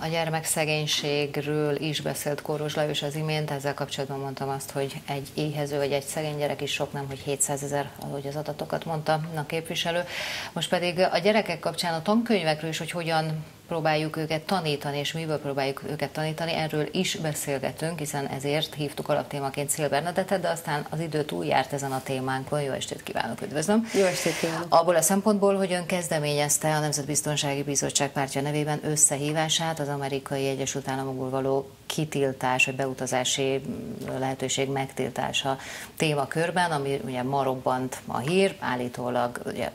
A gyermekszegénységről is beszélt Kóros Lajos az imént, ezzel kapcsolatban mondtam azt, hogy egy éhező vagy egy szegény gyerek is sok, nem, hogy 700 ezer, ahogy az adatokat mondta a képviselő. Most pedig a gyerekek kapcsán a tankönyvekről is, hogy hogyan próbáljuk őket tanítani, és miből próbáljuk őket tanítani, erről is beszélgetünk, hiszen ezért hívtuk alaptémaként Szél Bernadettet, de aztán az idő túl járt ezen a témánkon. Jó estét kívánok, üdvözlöm! Jó estét kívánok! Abból a szempontból, hogy ön kezdeményezte a Nemzetbiztonsági Bizottság pártja nevében összehívását az amerikai Egyesült Államokból való kitiltás, vagy beutazási lehetőség megtiltása témakörben, ami ugye ma robbant a hír, állítólag ugye,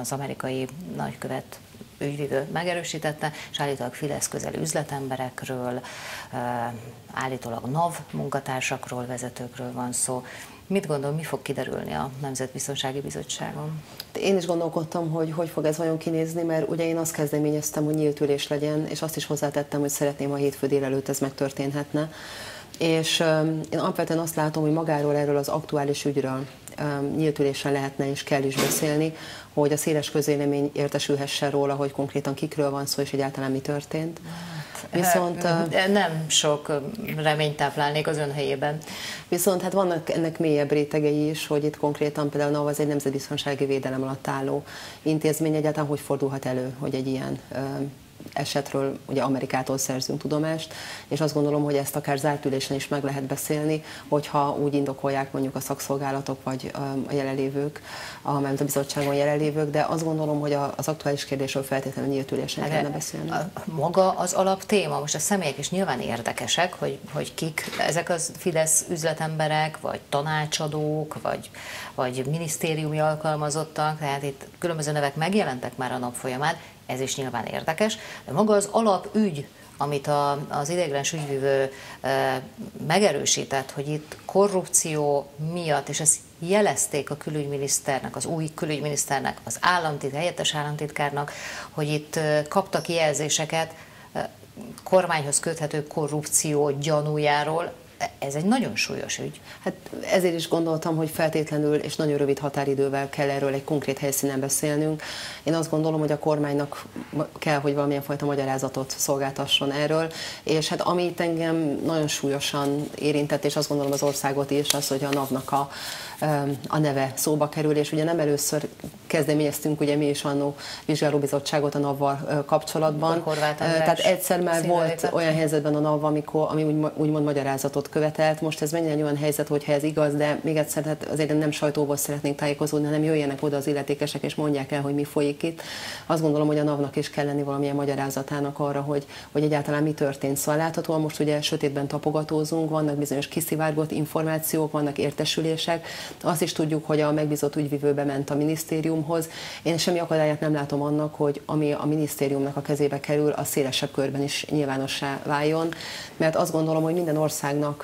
az amerikai nagykövet ügyvívő megerősítette, és állítólag Fidesz közeli üzletemberekről, állítólag NAV munkatársakról, vezetőkről van szó. Mit gondol, mi fog kiderülni a Nemzetbiztonsági Bizottságon? Én is gondolkodtam, hogy hogy fog ez vajon kinézni, mert ugye én azt kezdeményeztem, hogy nyílt ülés legyen, és azt is hozzátettem, hogy szeretném, ha hétfő délelőtt ez megtörténhetne. És én alapvetően azt látom, hogy magáról erről az aktuális ügyről nyílt ülésen lehetne és kell is beszélni, hogy a széles közélemény értesülhessen róla, hogy konkrétan kikről van szó, és egyáltalán mi történt. Hát, viszont nem sok reményt táplálnék az ön helyében. Viszont hát vannak ennek mélyebb rétegei is, hogy itt konkrétan például NAV az egy nemzetbiztonsági védelem alatt álló intézmény, egyáltalán hogy fordulhat elő, hogy egy ilyen esetről ugye Amerikától szerzünk tudomást, és azt gondolom, hogy ezt akár zárt ülésen is meg lehet beszélni, hogyha úgy indokolják mondjuk a szakszolgálatok vagy a jelenlévők, a, a bizottságon jelenlévők, de azt gondolom, hogy az aktuális kérdésről feltétlenül nyílt ülésen kellene beszélni. Maga az alaptéma, most a személyek is nyilván érdekesek, hogy, hogy kik ezek az Fidesz üzletemberek, vagy tanácsadók, vagy, vagy minisztériumi alkalmazottak, tehát itt különböző nevek megjelentek már a nap folyamán, ez is nyilván érdekes, de maga az alapügy, amit a, az ideiglenes ügyvívő e, megerősített, hogy itt korrupció miatt, és ezt jelezték a külügyminiszternek, az új külügyminiszternek, az államtit, helyettes államtitkárnak, hogy itt e, kaptak jelzéseket e, kormányhoz köthető korrupció gyanújáról, ez egy nagyon súlyos ügy. Hát ezért is gondoltam, hogy feltétlenül és nagyon rövid határidővel kell erről egy konkrét helyszínen beszélnünk. Én azt gondolom, hogy a kormánynak kell, hogy valamilyen fajta magyarázatot szolgáltasson erről, és hát ami engem nagyon súlyosan érintett, és azt gondolom az országot is, az, hogy a NAV-nak a a neve szóba kerül, és ugye nem először kezdeményeztünk ugye mi is annó vizsgálóbizottságot a NAV-val kapcsolatban. Tehát egyszer már volt olyan helyzetben a NAV, amikor, ami úgy, úgymond magyarázatot követelt. Most ez mennyire egy olyan helyzet, hogyha ez igaz, de még egyszer hát azért nem sajtóból szeretnénk tájékozódni, hanem jöjjenek oda az illetékesek és mondják el, hogy mi folyik itt. Azt gondolom, hogy a NAV-nak is kell lenni valamilyen magyarázatának arra, hogy, hogy egyáltalán mi történt. Szóval láthatóan most ugye sötétben tapogatózunk, vannak bizonyos kiszivárgott információk, vannak értesülések, azt is tudjuk, hogy a megbízott ügyvivő bement a minisztériumhoz. Én semmi akadályát nem látom annak, hogy ami a minisztériumnak a kezébe kerül, a szélesebb körben is nyilvánossá váljon, mert azt gondolom, hogy minden országnak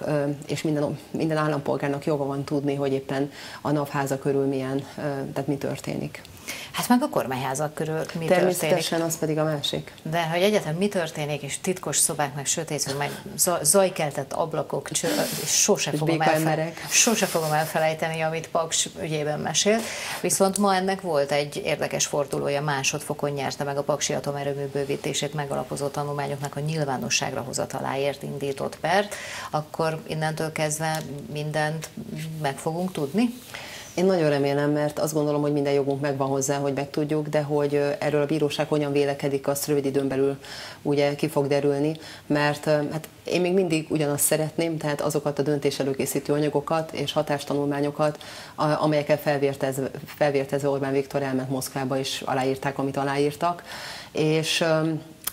és minden, minden állampolgárnak joga van tudni, hogy éppen a NAV háza körül milyen, tehát mi történik. Hát meg a kormányházak körül mi Természetesen történik. az pedig a másik. De hogy egyetem mi történik, és titkos szobák, meg sötét, meg zajkeltett ablakok, cső, és sose fogom, elfele- sose fogom elfelejteni, amit Paks ügyében mesélt. Viszont ma ennek volt egy érdekes fordulója, másodfokon nyerte meg a Paksi atomerőmű bővítését megalapozó tanulmányoknak a nyilvánosságra hozataláért indított pert. Akkor innentől kezdve mindent meg fogunk tudni? Én nagyon remélem, mert azt gondolom, hogy minden jogunk megvan hozzá, hogy megtudjuk, de hogy erről a bíróság hogyan vélekedik, azt rövid időn belül ugye ki fog derülni, mert hát én még mindig ugyanazt szeretném, tehát azokat a döntés előkészítő anyagokat és hatástanulmányokat, amelyeket felvértezve, felvértezve Orbán Viktor elment Moszkvába és aláírták, amit aláírtak, és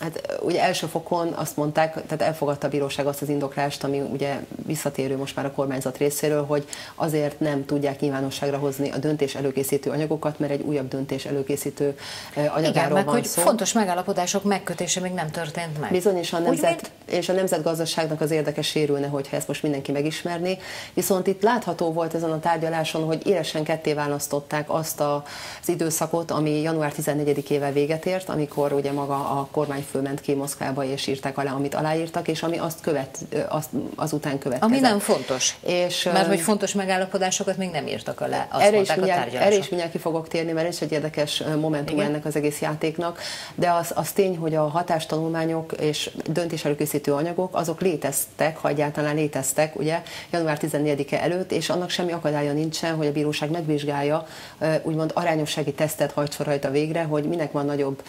Hát ugye első fokon azt mondták, tehát elfogadta a bíróság azt az indoklást, ami ugye visszatérő most már a kormányzat részéről, hogy azért nem tudják nyilvánosságra hozni a döntés előkészítő anyagokat, mert egy újabb döntés előkészítő anyagáról Igen, meg van hogy szó. fontos megállapodások megkötése még nem történt meg. Bizony, és a, nemzet, és a nemzetgazdaságnak az érdeke sérülne, hogyha ezt most mindenki megismerné. Viszont itt látható volt ezen a tárgyaláson, hogy élesen ketté választották azt az időszakot, ami január 14-ével véget ért, amikor ugye maga a kormány fölment ki Moszkvába, és írták alá, amit aláírtak, és ami azt követ, azt, azután következett. Ami nem fontos. És, Mert hogy fontos megállapodásokat még nem írtak alá, azt erre, is mindjárt, erre is mindjárt ki fogok térni, mert ez egy érdekes momentum Igen. ennek az egész játéknak, de az, az tény, hogy a hatástanulmányok és döntéselőkészítő anyagok, azok léteztek, ha egyáltalán léteztek, ugye, január 14-e előtt, és annak semmi akadálya nincsen, hogy a bíróság megvizsgálja, úgymond arányossági tesztet hajtson rajta végre, hogy minek van nagyobb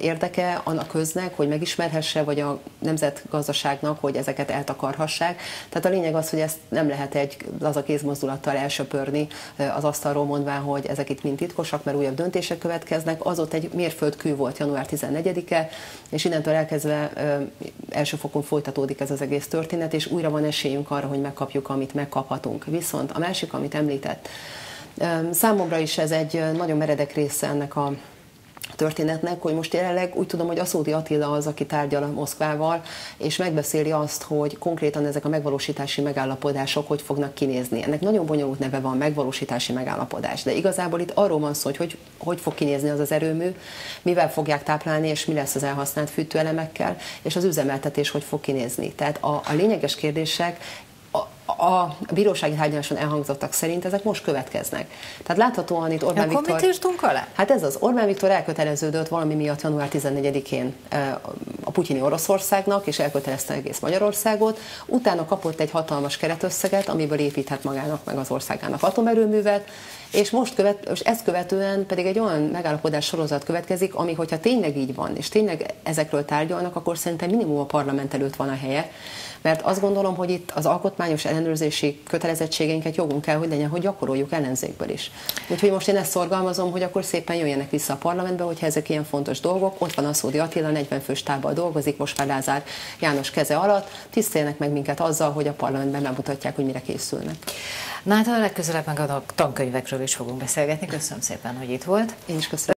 érdeke annak köznek, hogy megismerhesse, vagy a nemzetgazdaságnak, hogy ezeket eltakarhassák. Tehát a lényeg az, hogy ezt nem lehet egy laza kézmozdulattal elsöpörni az asztalról mondván, hogy ezek itt mind titkosak, mert újabb döntések következnek. Az ott egy mérföldkő volt január 14-e, és innentől elkezdve első fokon folytatódik ez az egész történet, és újra van esélyünk arra, hogy megkapjuk, amit megkaphatunk. Viszont a másik, amit említett, számomra is ez egy nagyon meredek része ennek a történetnek, hogy most jelenleg úgy tudom, hogy Aszódi Attila az, aki tárgyal Moszkvával, és megbeszéli azt, hogy konkrétan ezek a megvalósítási megállapodások hogy fognak kinézni. Ennek nagyon bonyolult neve van, megvalósítási megállapodás, de igazából itt arról van szó, hogy hogy, hogy fog kinézni az az erőmű, mivel fogják táplálni, és mi lesz az elhasznált fűtőelemekkel, és az üzemeltetés hogy fog kinézni. Tehát a, a lényeges kérdések a bírósági tárgyaláson elhangzottak szerint ezek most következnek. Tehát láthatóan itt Orbán Akkor Viktor... mit írtunk alá? Hát ez az. Orbán Viktor elköteleződött valami miatt január 14-én a putyini Oroszországnak, és elkötelezte egész Magyarországot. Utána kapott egy hatalmas keretösszeget, amiből építhet magának meg az országának atomerőművet, és most követ, és ezt követően pedig egy olyan megállapodás sorozat következik, ami, hogyha tényleg így van, és tényleg ezekről tárgyalnak, akkor szerintem minimum a parlament előtt van a helye, mert azt gondolom, hogy itt az alkotmányos ellenőrzési kötelezettségeinket jogunk kell, hogy legyen, hogy gyakoroljuk ellenzékből is. Úgyhogy most én ezt szorgalmazom, hogy akkor szépen jöjjenek vissza a parlamentbe, hogyha ezek ilyen fontos dolgok. Ott van a Szódi Attila, 40 fős tábbal dolgozik, most már Lázár János keze alatt. Tiszteljenek meg minket azzal, hogy a parlamentben bemutatják, hogy mire készülnek. Na hát a legközelebb meg a tankönyvekről is fogunk beszélgetni. Köszönöm szépen, hogy itt volt. Én is köszönöm.